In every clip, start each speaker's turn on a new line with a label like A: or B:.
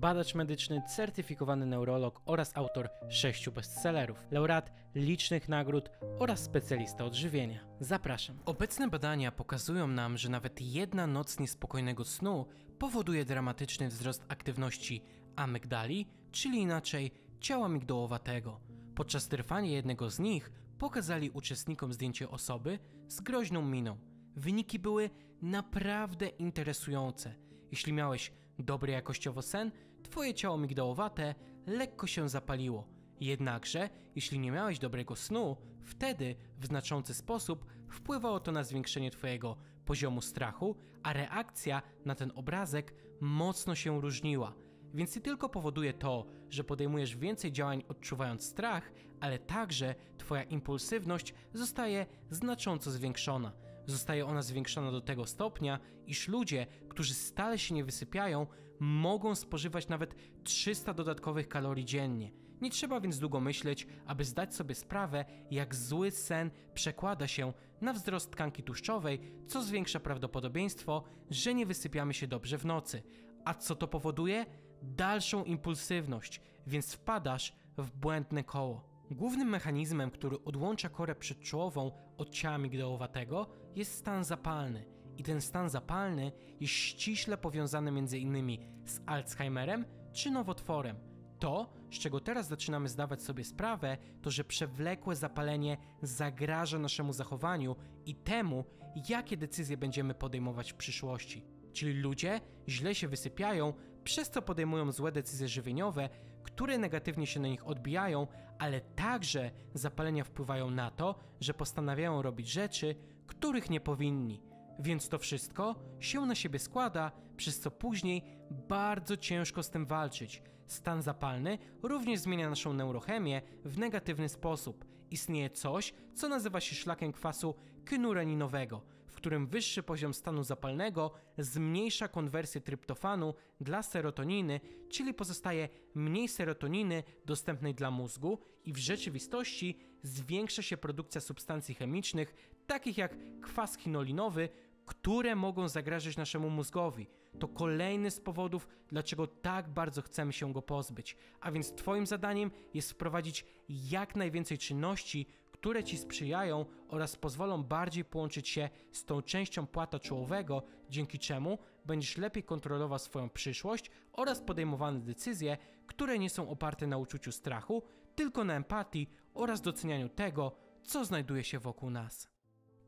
A: badacz medyczny, certyfikowany neurolog oraz autor sześciu bestsellerów, laureat licznych nagród oraz specjalista odżywienia. Zapraszam. Obecne badania pokazują nam, że nawet jedna noc niespokojnego snu powoduje dramatyczny wzrost aktywności amygdali, czyli inaczej ciała migdałowatego. Podczas trwania jednego z nich pokazali uczestnikom zdjęcie osoby z groźną miną. Wyniki były naprawdę interesujące. Jeśli miałeś dobry jakościowo sen, twoje ciało migdałowate lekko się zapaliło. Jednakże, jeśli nie miałeś dobrego snu, wtedy w znaczący sposób wpływało to na zwiększenie twojego poziomu strachu, a reakcja na ten obrazek mocno się różniła. Więc nie tylko powoduje to, że podejmujesz więcej działań odczuwając strach, ale także Twoja impulsywność zostaje znacząco zwiększona. Zostaje ona zwiększona do tego stopnia, iż ludzie, którzy stale się nie wysypiają, mogą spożywać nawet 300 dodatkowych kalorii dziennie. Nie trzeba więc długo myśleć, aby zdać sobie sprawę, jak zły sen przekłada się na wzrost tkanki tłuszczowej, co zwiększa prawdopodobieństwo, że nie wysypiamy się dobrze w nocy. A co to powoduje? Dalszą impulsywność, więc wpadasz w błędne koło. Głównym mechanizmem, który odłącza korę przedczołową od ciała migdałowatego jest stan zapalny. I ten stan zapalny jest ściśle powiązany m.in. z Alzheimerem czy nowotworem. To, z czego teraz zaczynamy zdawać sobie sprawę, to że przewlekłe zapalenie zagraża naszemu zachowaniu i temu, jakie decyzje będziemy podejmować w przyszłości. Czyli ludzie źle się wysypiają, przez co podejmują złe decyzje żywieniowe, które negatywnie się na nich odbijają, ale także zapalenia wpływają na to, że postanawiają robić rzeczy, których nie powinni. Więc to wszystko się na siebie składa, przez co później bardzo ciężko z tym walczyć. Stan zapalny również zmienia naszą neurochemię w negatywny sposób. Istnieje coś, co nazywa się szlakiem kwasu kynureninowego, w którym wyższy poziom stanu zapalnego zmniejsza konwersję tryptofanu dla serotoniny, czyli pozostaje mniej serotoniny dostępnej dla mózgu i w rzeczywistości zwiększa się produkcja substancji chemicznych, takich jak kwas chinolinowy, które mogą zagrażać naszemu mózgowi. To kolejny z powodów, dlaczego tak bardzo chcemy się go pozbyć. A więc Twoim zadaniem jest wprowadzić jak najwięcej czynności, które Ci sprzyjają oraz pozwolą bardziej połączyć się z tą częścią płata czołowego, dzięki czemu będziesz lepiej kontrolował swoją przyszłość oraz podejmowane decyzje, które nie są oparte na uczuciu strachu, tylko na empatii oraz docenianiu tego, co znajduje się wokół nas.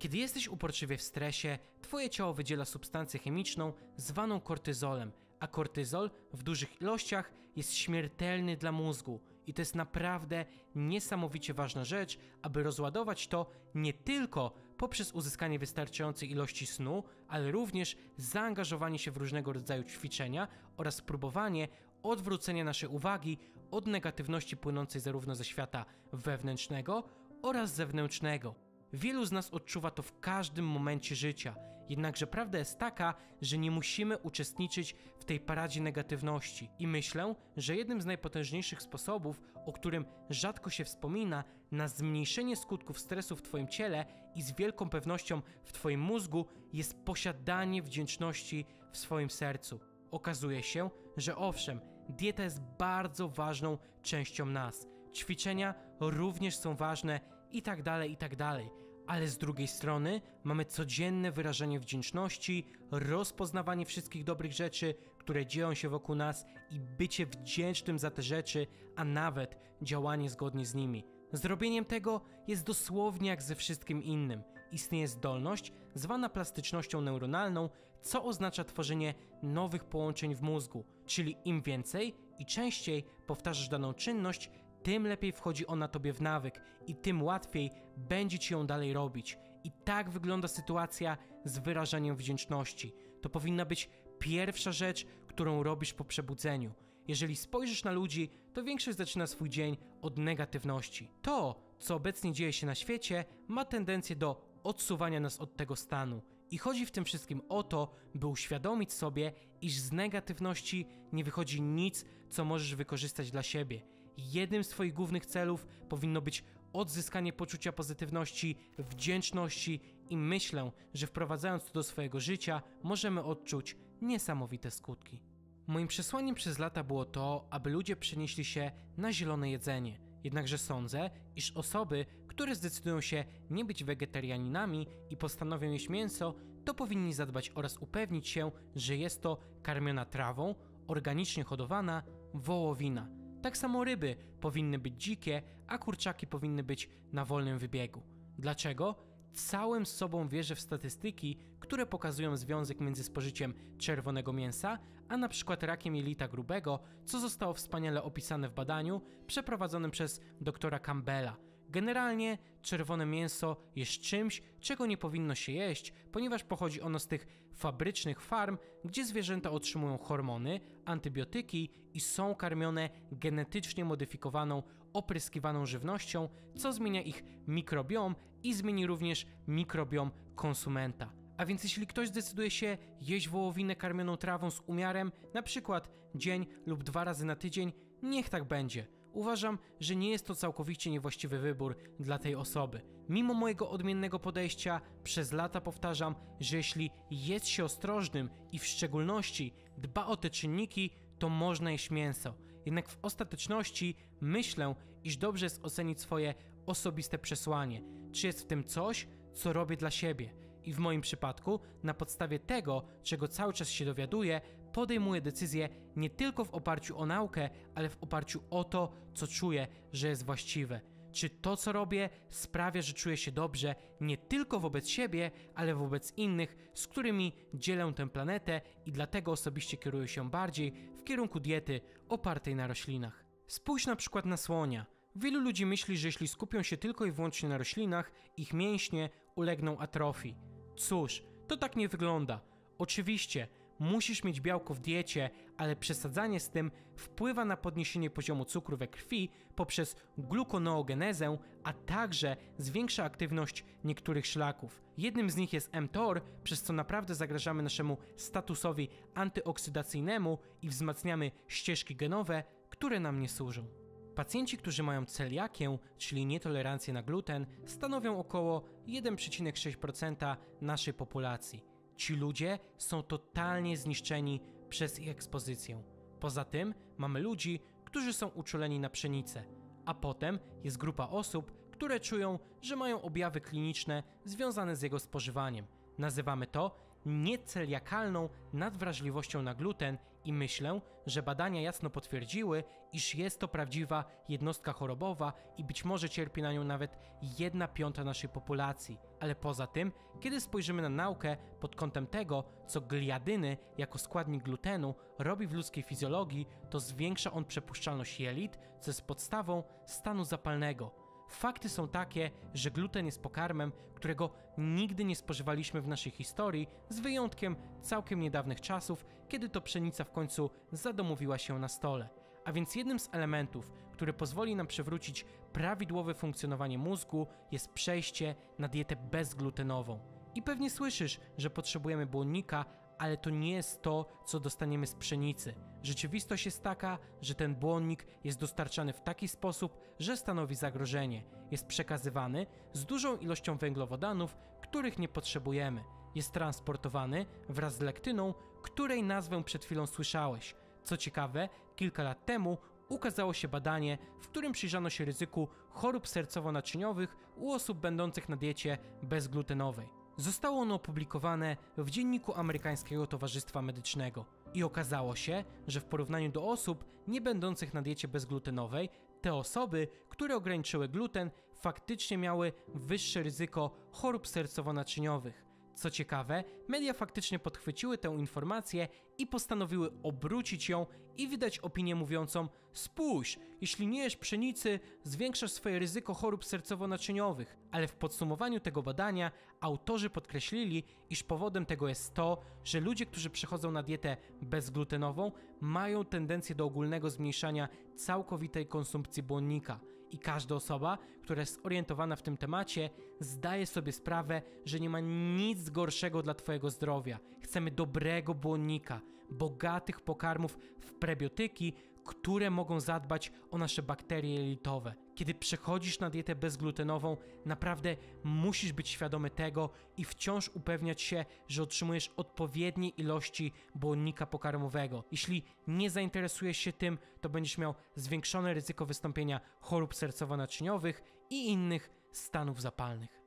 A: Kiedy jesteś uporczywie w stresie, twoje ciało wydziela substancję chemiczną zwaną kortyzolem, a kortyzol w dużych ilościach jest śmiertelny dla mózgu. I to jest naprawdę niesamowicie ważna rzecz, aby rozładować to nie tylko poprzez uzyskanie wystarczającej ilości snu, ale również zaangażowanie się w różnego rodzaju ćwiczenia oraz próbowanie odwrócenia naszej uwagi od negatywności płynącej zarówno ze świata wewnętrznego oraz zewnętrznego. Wielu z nas odczuwa to w każdym momencie życia, jednakże prawda jest taka, że nie musimy uczestniczyć w tej paradzie negatywności. I myślę, że jednym z najpotężniejszych sposobów, o którym rzadko się wspomina, na zmniejszenie skutków stresu w Twoim ciele i z wielką pewnością w Twoim mózgu jest posiadanie wdzięczności w swoim sercu. Okazuje się, że owszem, dieta jest bardzo ważną częścią nas. Ćwiczenia również są ważne i tak dalej, i tak dalej. Ale z drugiej strony mamy codzienne wyrażanie wdzięczności, rozpoznawanie wszystkich dobrych rzeczy, które dzieją się wokół nas i bycie wdzięcznym za te rzeczy, a nawet działanie zgodnie z nimi. Zrobieniem tego jest dosłownie jak ze wszystkim innym. Istnieje zdolność zwana plastycznością neuronalną, co oznacza tworzenie nowych połączeń w mózgu, czyli im więcej i częściej powtarzasz daną czynność, tym lepiej wchodzi ona tobie w nawyk i tym łatwiej będzie ci ją dalej robić. I tak wygląda sytuacja z wyrażaniem wdzięczności. To powinna być pierwsza rzecz, którą robisz po przebudzeniu. Jeżeli spojrzysz na ludzi, to większość zaczyna swój dzień od negatywności. To, co obecnie dzieje się na świecie, ma tendencję do odsuwania nas od tego stanu. I chodzi w tym wszystkim o to, by uświadomić sobie, iż z negatywności nie wychodzi nic, co możesz wykorzystać dla siebie. Jednym z Twoich głównych celów powinno być odzyskanie poczucia pozytywności, wdzięczności i myślę, że wprowadzając to do swojego życia, możemy odczuć niesamowite skutki. Moim przesłaniem przez lata było to, aby ludzie przenieśli się na zielone jedzenie. Jednakże sądzę, iż osoby, które zdecydują się nie być wegetarianinami i postanowią jeść mięso, to powinni zadbać oraz upewnić się, że jest to karmiona trawą, organicznie hodowana wołowina. Tak samo ryby powinny być dzikie, a kurczaki powinny być na wolnym wybiegu. Dlaczego? Całym sobą wierzę w statystyki, które pokazują związek między spożyciem czerwonego mięsa, a na przykład rakiem jelita grubego, co zostało wspaniale opisane w badaniu przeprowadzonym przez doktora Campbella. Generalnie czerwone mięso jest czymś, czego nie powinno się jeść, ponieważ pochodzi ono z tych fabrycznych farm, gdzie zwierzęta otrzymują hormony, antybiotyki i są karmione genetycznie modyfikowaną, opryskiwaną żywnością, co zmienia ich mikrobiom i zmieni również mikrobiom konsumenta. A więc jeśli ktoś zdecyduje się jeść wołowinę karmioną trawą z umiarem, na przykład dzień lub dwa razy na tydzień, niech tak będzie. Uważam, że nie jest to całkowicie niewłaściwy wybór dla tej osoby. Mimo mojego odmiennego podejścia, przez lata powtarzam, że jeśli jest się ostrożnym i w szczególności dba o te czynniki, to można jeść mięso. Jednak w ostateczności myślę, iż dobrze jest ocenić swoje osobiste przesłanie. Czy jest w tym coś, co robię dla siebie? I w moim przypadku, na podstawie tego, czego cały czas się dowiaduję, podejmuję decyzje nie tylko w oparciu o naukę, ale w oparciu o to, co czuję, że jest właściwe. Czy to, co robię, sprawia, że czuję się dobrze nie tylko wobec siebie, ale wobec innych, z którymi dzielę tę planetę i dlatego osobiście kieruję się bardziej w kierunku diety opartej na roślinach. Spójrz na przykład na słonia. Wielu ludzi myśli, że jeśli skupią się tylko i wyłącznie na roślinach, ich mięśnie ulegną atrofii. Cóż, to tak nie wygląda. Oczywiście, musisz mieć białko w diecie, ale przesadzanie z tym wpływa na podniesienie poziomu cukru we krwi poprzez glukoneogenezę, a także zwiększa aktywność niektórych szlaków. Jednym z nich jest mTOR, przez co naprawdę zagrażamy naszemu statusowi antyoksydacyjnemu i wzmacniamy ścieżki genowe, które nam nie służą. Pacjenci, którzy mają celiakię, czyli nietolerancję na gluten, stanowią około 1,6% naszej populacji. Ci ludzie są totalnie zniszczeni przez ich ekspozycję. Poza tym mamy ludzi, którzy są uczuleni na pszenicę, a potem jest grupa osób, które czują, że mają objawy kliniczne związane z jego spożywaniem. Nazywamy to nieceliakalną nadwrażliwością na gluten i myślę, że badania jasno potwierdziły, iż jest to prawdziwa jednostka chorobowa i być może cierpi na nią nawet jedna piąta naszej populacji. Ale poza tym, kiedy spojrzymy na naukę pod kątem tego, co gliadyny jako składnik glutenu robi w ludzkiej fizjologii, to zwiększa on przepuszczalność jelit, co jest podstawą stanu zapalnego. Fakty są takie, że gluten jest pokarmem, którego nigdy nie spożywaliśmy w naszej historii, z wyjątkiem całkiem niedawnych czasów, kiedy to pszenica w końcu zadomowiła się na stole. A więc jednym z elementów, który pozwoli nam przywrócić prawidłowe funkcjonowanie mózgu, jest przejście na dietę bezglutenową. I pewnie słyszysz, że potrzebujemy błonnika, ale to nie jest to, co dostaniemy z pszenicy. Rzeczywistość jest taka, że ten błonnik jest dostarczany w taki sposób, że stanowi zagrożenie. Jest przekazywany z dużą ilością węglowodanów, których nie potrzebujemy. Jest transportowany wraz z lektyną, której nazwę przed chwilą słyszałeś. Co ciekawe, kilka lat temu ukazało się badanie, w którym przyjrzano się ryzyku chorób sercowo-naczyniowych u osób będących na diecie bezglutenowej. Zostało ono opublikowane w Dzienniku Amerykańskiego Towarzystwa Medycznego i okazało się, że w porównaniu do osób nie będących na diecie bezglutenowej, te osoby, które ograniczyły gluten, faktycznie miały wyższe ryzyko chorób sercowo-naczyniowych. Co ciekawe, media faktycznie podchwyciły tę informację i postanowiły obrócić ją i wydać opinię mówiącą: Spójrz, jeśli nie jesz pszenicy, zwiększasz swoje ryzyko chorób sercowo-naczyniowych. Ale w podsumowaniu tego badania autorzy podkreślili, iż powodem tego jest to, że ludzie, którzy przechodzą na dietę bezglutenową, mają tendencję do ogólnego zmniejszania całkowitej konsumpcji błonnika i każda osoba, która jest zorientowana w tym temacie, zdaje sobie sprawę, że nie ma nic gorszego dla Twojego zdrowia. Chcemy dobrego błonnika, bogatych pokarmów w prebiotyki, które mogą zadbać o nasze bakterie jelitowe. Kiedy przechodzisz na dietę bezglutenową, naprawdę musisz być świadomy tego i wciąż upewniać się, że otrzymujesz odpowiednie ilości błonnika pokarmowego. Jeśli nie zainteresujesz się tym, to będziesz miał zwiększone ryzyko wystąpienia chorób sercowo-naczyniowych i innych stanów zapalnych.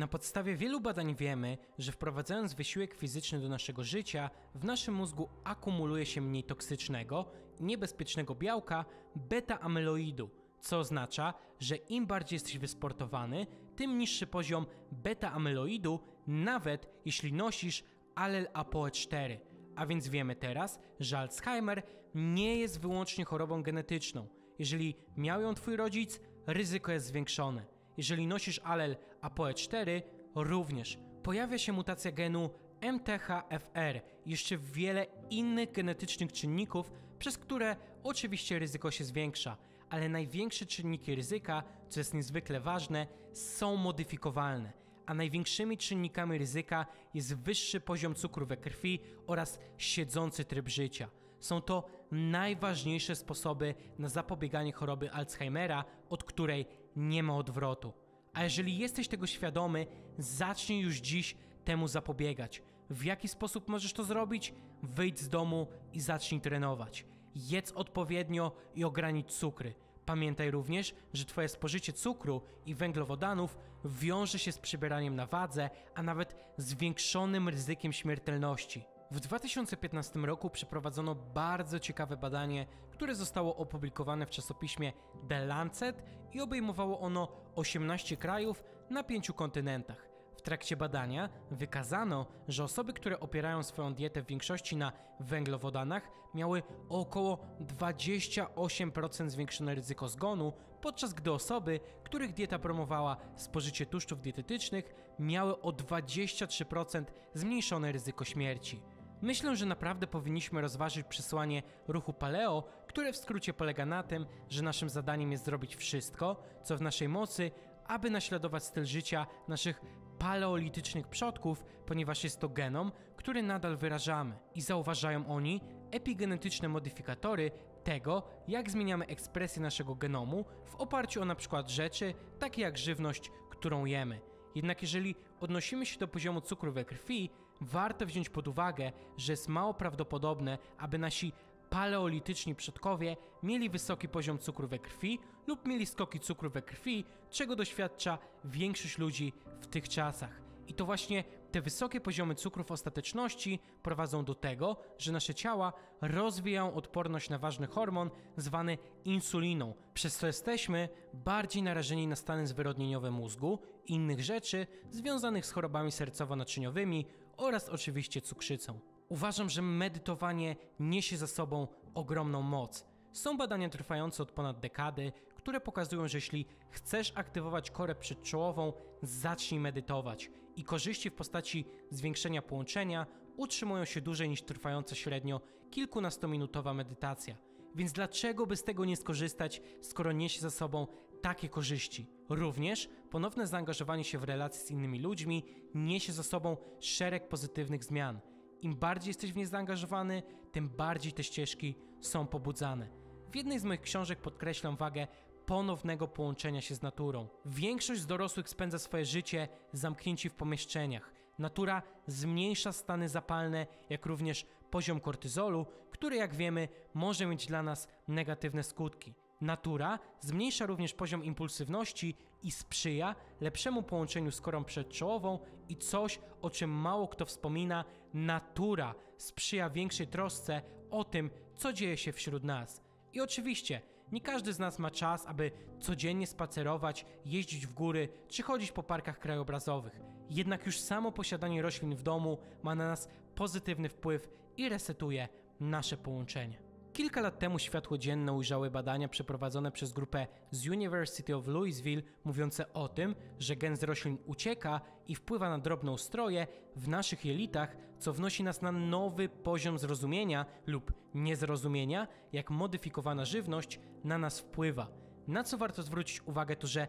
A: Na podstawie wielu badań wiemy, że wprowadzając wysiłek fizyczny do naszego życia, w naszym mózgu akumuluje się mniej toksycznego niebezpiecznego białka beta-amyloidu, co oznacza, że im bardziej jesteś wysportowany, tym niższy poziom beta-amyloidu, nawet jeśli nosisz allel APOE4. A więc wiemy teraz, że Alzheimer nie jest wyłącznie chorobą genetyczną. Jeżeli miał ją twój rodzic, ryzyko jest zwiększone. Jeżeli nosisz allel APOE4, również pojawia się mutacja genu MTHFR i jeszcze wiele innych genetycznych czynników, przez które oczywiście ryzyko się zwiększa, ale największe czynniki ryzyka, co jest niezwykle ważne, są modyfikowalne, a największymi czynnikami ryzyka jest wyższy poziom cukru we krwi oraz siedzący tryb życia. Są to najważniejsze sposoby na zapobieganie choroby Alzheimera, od której nie ma odwrotu. A jeżeli jesteś tego świadomy, zacznij już dziś temu zapobiegać. W jaki sposób możesz to zrobić? Wyjdź z domu i zacznij trenować. Jedz odpowiednio i ogranicz cukry. Pamiętaj również, że Twoje spożycie cukru i węglowodanów wiąże się z przybieraniem na wadze, a nawet zwiększonym ryzykiem śmiertelności. W 2015 roku przeprowadzono bardzo ciekawe badanie, które zostało opublikowane w czasopiśmie The Lancet i obejmowało ono 18 krajów na 5 kontynentach. W trakcie badania wykazano, że osoby, które opierają swoją dietę w większości na węglowodanach, miały około 28% zwiększone ryzyko zgonu, podczas gdy osoby, których dieta promowała spożycie tłuszczów dietetycznych, miały o 23% zmniejszone ryzyko śmierci. Myślę, że naprawdę powinniśmy rozważyć przesłanie ruchu paleo, które w skrócie polega na tym, że naszym zadaniem jest zrobić wszystko, co w naszej mocy, aby naśladować styl życia naszych paleolitycznych przodków, ponieważ jest to genom, który nadal wyrażamy. I zauważają oni epigenetyczne modyfikatory tego, jak zmieniamy ekspresję naszego genomu w oparciu o na przykład rzeczy, takie jak żywność, którą jemy. Jednak jeżeli odnosimy się do poziomu cukru we krwi, warto wziąć pod uwagę, że jest mało prawdopodobne, aby nasi paleolityczni przodkowie mieli wysoki poziom cukru we krwi lub mieli skoki cukru we krwi, czego doświadcza większość ludzi w tych czasach. I to właśnie te wysokie poziomy cukru w ostateczności prowadzą do tego, że nasze ciała rozwijają odporność na ważny hormon zwany insuliną, przez co jesteśmy bardziej narażeni na stany zwyrodnieniowe mózgu i innych rzeczy związanych z chorobami sercowo-naczyniowymi oraz oczywiście cukrzycą. Uważam, że medytowanie niesie za sobą ogromną moc. Są badania trwające od ponad dekady, które pokazują, że jeśli chcesz aktywować korę przedczołową, zacznij medytować i korzyści w postaci zwiększenia połączenia utrzymują się dłużej niż trwająca średnio kilkunastominutowa medytacja. Więc dlaczego by z tego nie skorzystać, skoro niesie za sobą takie korzyści? Również ponowne zaangażowanie się w relacje z innymi ludźmi niesie za sobą szereg pozytywnych zmian. Im bardziej jesteś w nie zaangażowany, tym bardziej te ścieżki są pobudzane. W jednej z moich książek podkreślam wagę ponownego połączenia się z naturą. Większość z dorosłych spędza swoje życie zamknięci w pomieszczeniach. Natura zmniejsza stany zapalne, jak również poziom kortyzolu, który jak wiemy może mieć dla nas negatywne skutki. Natura zmniejsza również poziom impulsywności i sprzyja lepszemu połączeniu z korą przedczołową i coś, o czym mało kto wspomina, natura sprzyja większej trosce o tym, co dzieje się wśród nas. I oczywiście, nie każdy z nas ma czas, aby codziennie spacerować, jeździć w góry czy chodzić po parkach krajobrazowych. Jednak już samo posiadanie roślin w domu ma na nas pozytywny wpływ i resetuje nasze połączenie. Kilka lat temu światło dzienne ujrzały badania przeprowadzone przez grupę z University of Louisville mówiące o tym, że gen z roślin ucieka i wpływa na drobną stroje w naszych jelitach, co wnosi nas na nowy poziom zrozumienia lub niezrozumienia, jak modyfikowana żywność na nas wpływa. Na co warto zwrócić uwagę to, że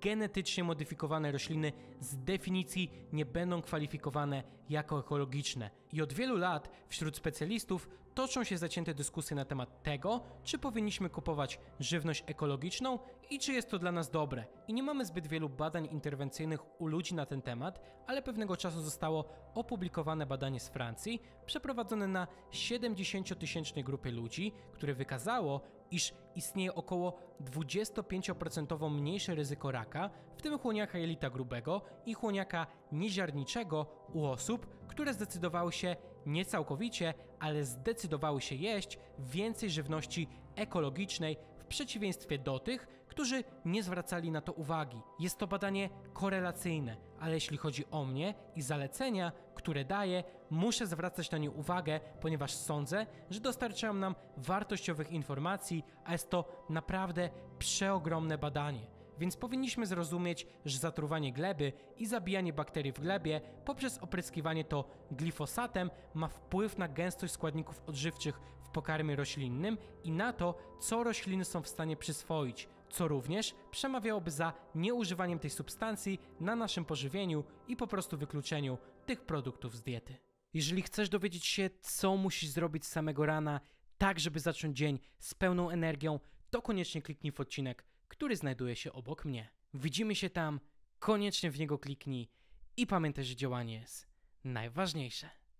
A: genetycznie modyfikowane rośliny z definicji nie będą kwalifikowane jako ekologiczne. I od wielu lat wśród specjalistów toczą się zacięte dyskusje na temat tego, czy powinniśmy kupować żywność ekologiczną i czy jest to dla nas dobre. I nie mamy zbyt wielu badań interwencyjnych u ludzi na ten temat, ale pewnego czasu zostało opublikowane badanie z Francji, przeprowadzone na 70-tysięcznej grupie ludzi, które wykazało, iż istnieje około 25% mniejsze ryzyko raka, w tym chłoniaka jelita grubego i chłoniaka nieziarniczego u osób, które zdecydowały się nie całkowicie, ale zdecydowały się jeść więcej żywności ekologicznej w przeciwieństwie do tych, którzy nie zwracali na to uwagi. Jest to badanie korelacyjne, ale jeśli chodzi o mnie i zalecenia, które daję, muszę zwracać na nie uwagę, ponieważ sądzę, że dostarczają nam wartościowych informacji, a jest to naprawdę przeogromne badanie. Więc powinniśmy zrozumieć, że zatruwanie gleby i zabijanie bakterii w glebie poprzez opryskiwanie to glifosatem ma wpływ na gęstość składników odżywczych w pokarmie roślinnym i na to, co rośliny są w stanie przyswoić, co również przemawiałoby za nieużywaniem tej substancji na naszym pożywieniu i po prostu wykluczeniu tych produktów z diety. Jeżeli chcesz dowiedzieć się, co musisz zrobić z samego rana, tak żeby zacząć dzień z pełną energią, to koniecznie kliknij w odcinek, który znajduje się obok mnie. Widzimy się tam, koniecznie w niego kliknij i pamiętaj, że działanie jest najważniejsze.